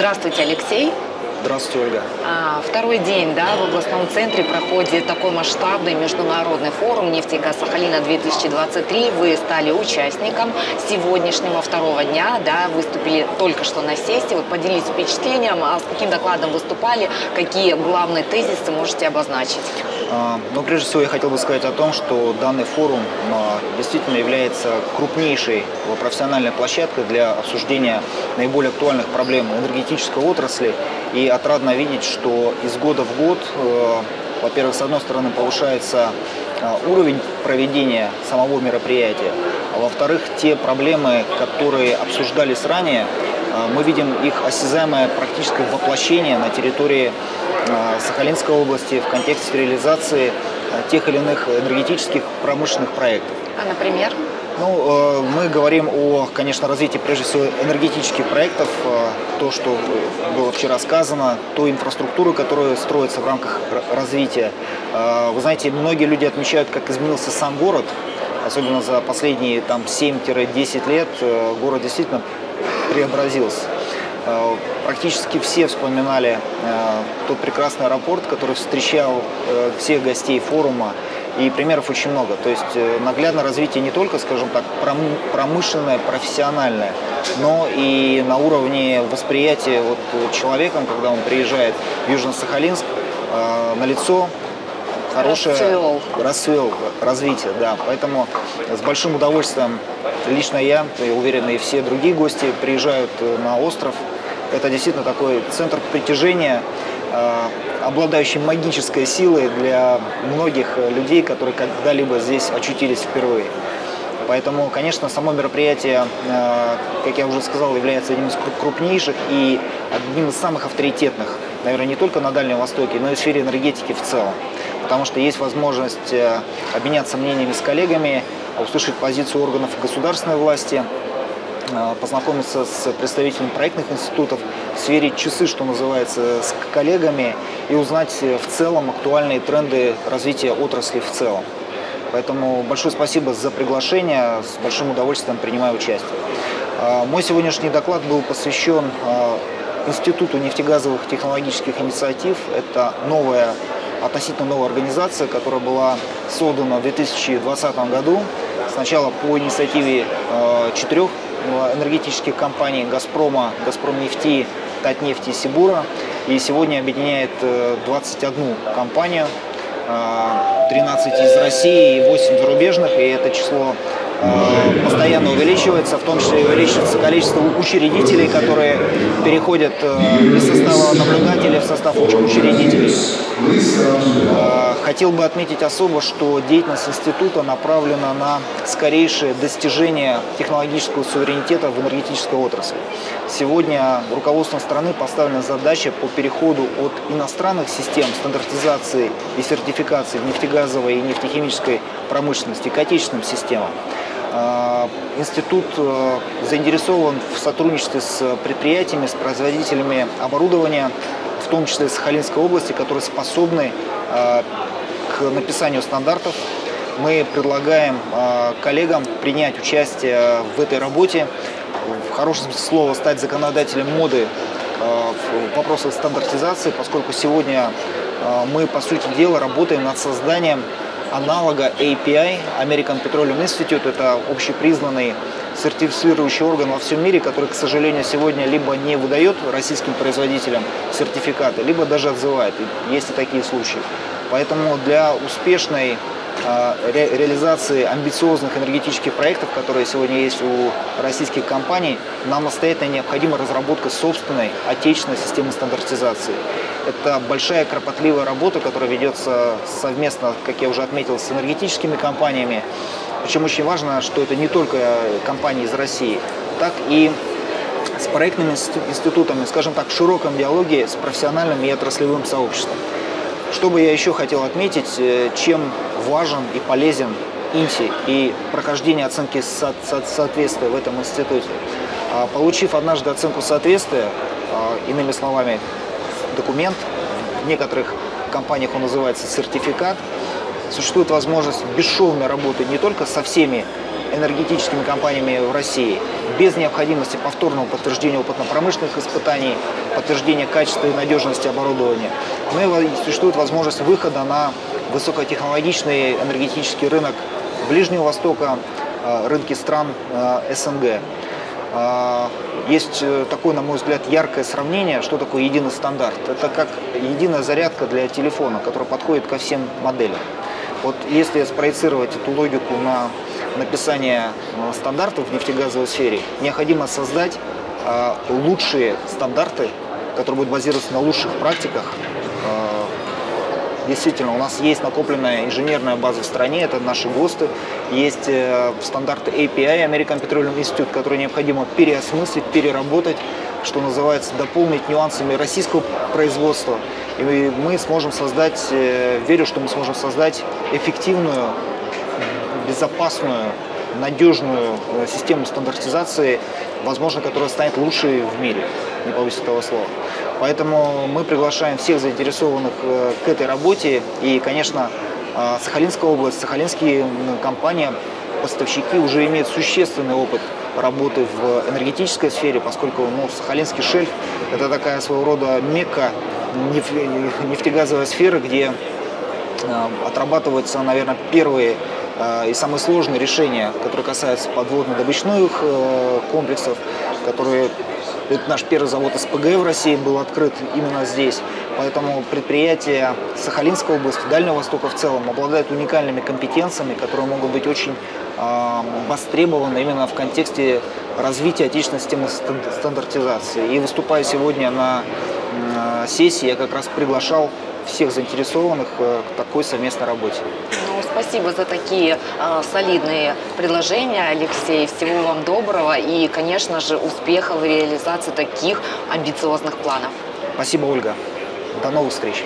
Здравствуйте, Алексей. Здравствуйте, Ольга. А, второй день да, в областном центре проходит такой масштабный международный форум «Нефть и газ Сахалина-2023». Вы стали участником сегодняшнего второго дня, да, выступили только что на сессии. Вот поделитесь впечатлением, а с каким докладом выступали, какие главные тезисы можете обозначить? А, ну, прежде всего, я хотел бы сказать о том, что данный форум а, действительно является крупнейшей профессиональной площадкой для обсуждения наиболее актуальных проблем энергетической отрасли и отрадно видеть, что из года в год, э, во-первых, с одной стороны, повышается э, уровень проведения самого мероприятия, а во-вторых, те проблемы, которые обсуждались ранее, э, мы видим их осязаемое практическое воплощение на территории Сахалинской области в контексте реализации тех или иных энергетических промышленных проектов. А, например? Ну, э, мы говорим о, конечно, развитии, прежде всего, энергетических проектов, э, то, что было вчера сказано, ту инфраструктуру, которая строится в рамках развития. Э, вы знаете, многие люди отмечают, как изменился сам город, особенно за последние там 7-10 лет город действительно преобразился. Практически все вспоминали тот прекрасный аэропорт, который встречал всех гостей форума, и примеров очень много. То есть э, наглядно развитие не только, скажем так, промышленное, профессиональное, но и на уровне восприятия вот человеком, когда он приезжает в Южно-Сахалинск, э, на лицо хорошее расцвел. расцвел развитие, да. Поэтому с большим удовольствием лично я, и уверен, и все другие гости приезжают э, на остров. Это действительно такой центр притяжения Э, обладающий магической силой для многих людей, которые когда-либо здесь очутились впервые. Поэтому, конечно, само мероприятие, э, как я уже сказал, является одним из крупнейших и одним из самых авторитетных, наверное, не только на Дальнем Востоке, но и в сфере энергетики в целом. Потому что есть возможность э, обменяться мнениями с коллегами, услышать позицию органов государственной власти, познакомиться с представителями проектных институтов, сверить часы, что называется, с коллегами и узнать в целом актуальные тренды развития отрасли в целом. Поэтому большое спасибо за приглашение, с большим удовольствием принимаю участие. А, мой сегодняшний доклад был посвящен а, Институту нефтегазовых технологических инициатив. Это новая, относительно новая организация, которая была создана в 2020 году. Сначала по инициативе а, четырех энергетических компаний «Газпрома», «Газпромнефти», Татнефти и Сибура. И сегодня объединяет 21 э, компанию, 13 э, из России и 8 зарубежных. И это число э, постоянно увеличивается, в том числе увеличивается количество учредителей, которые переходят из состава наблюдателей в состав учредителей. Хотел бы отметить особо, что деятельность института направлена на скорейшее достижение технологического суверенитета в энергетической отрасли. Сегодня руководством страны поставлена задача по переходу от иностранных систем стандартизации и сертификации в нефтегазовой и нефтехимической промышленности к отечественным системам. А, институт э, заинтересован в сотрудничестве с предприятиями, с производителями оборудования, в том числе из Сахалинской области, которые способны а, к написанию стандартов. Мы предлагаем э, коллегам принять участие в этой работе, в хорошем смысле слова стать законодателем моды э, в вопросах стандартизации, поскольку сегодня э, мы, по сути дела, работаем над созданием аналога API, American Petroleum Institute, это общепризнанный сертифицирующий орган во всем мире, который, к сожалению, сегодня либо не выдает российским производителям сертификаты, либо даже отзывает. есть и такие случаи. Поэтому для успешной а, ре реализации амбициозных энергетических проектов, которые сегодня есть у российских компаний, нам настоятельно необходима разработка собственной отечественной системы стандартизации. Это большая кропотливая работа, которая ведется совместно, как я уже отметил, с энергетическими компаниями. Причем очень важно, что это не только компании из России, так и с проектными институтами, скажем так, в широком диалоге с профессиональным и отраслевым сообществом. Что бы я еще хотел отметить, э, чем важен и полезен ИНСИ и прохождение оценки со со соответствия в этом институте. А, получив однажды оценку соответствия, а, иными словами, документ, в некоторых компаниях он называется сертификат, существует возможность бесшовной работы не только со всеми энергетическими компаниями в России без необходимости повторного подтверждения опытно-промышленных испытаний, подтверждения качества и надежности оборудования. Но и существует возможность выхода на высокотехнологичный энергетический рынок Ближнего Востока, э, рынки стран э, СНГ. Э, есть такое, на мой взгляд, яркое сравнение, что такое единый стандарт. Это как единая зарядка для телефона, которая подходит ко всем моделям. Вот если спроецировать эту логику на написание стандартов в нефтегазовой сфере, необходимо создать лучшие стандарты, которые будут базироваться на лучших практиках. Действительно, у нас есть накопленная инженерная база в стране, это наши ГОСТы, есть э, стандарты API, American Petroleum Institute, которые необходимо переосмыслить, переработать, что называется, дополнить нюансами российского производства. И мы сможем создать, э, верю, что мы сможем создать эффективную, безопасную, надежную э, систему стандартизации, возможно, которая станет лучшей в мире, не повысит этого слова. Поэтому мы приглашаем всех заинтересованных э, к этой работе. И, конечно, Сахалинская область, сахалинские компании, поставщики уже имеют существенный опыт работы в энергетической сфере, поскольку ну, Сахалинский шельф – это такая своего рода мекка нефтегазовой сферы, где э, отрабатываются, наверное, первые и самые сложные решения, которые касаются подводно-добычных комплексов, которые это наш первый завод СПГ в России был открыт именно здесь. Поэтому предприятия Сахалинской области, Дальнего Востока в целом обладают уникальными компетенциями, которые могут быть очень э, востребованы именно в контексте развития отечественной системы стандартизации. И выступая сегодня на э, сессии, я как раз приглашал всех заинтересованных э, к такой совместной работе. Спасибо за такие э, солидные предложения, Алексей. Всего вам доброго и, конечно же, успехов в реализации таких амбициозных планов. Спасибо, Ольга. До новых встреч.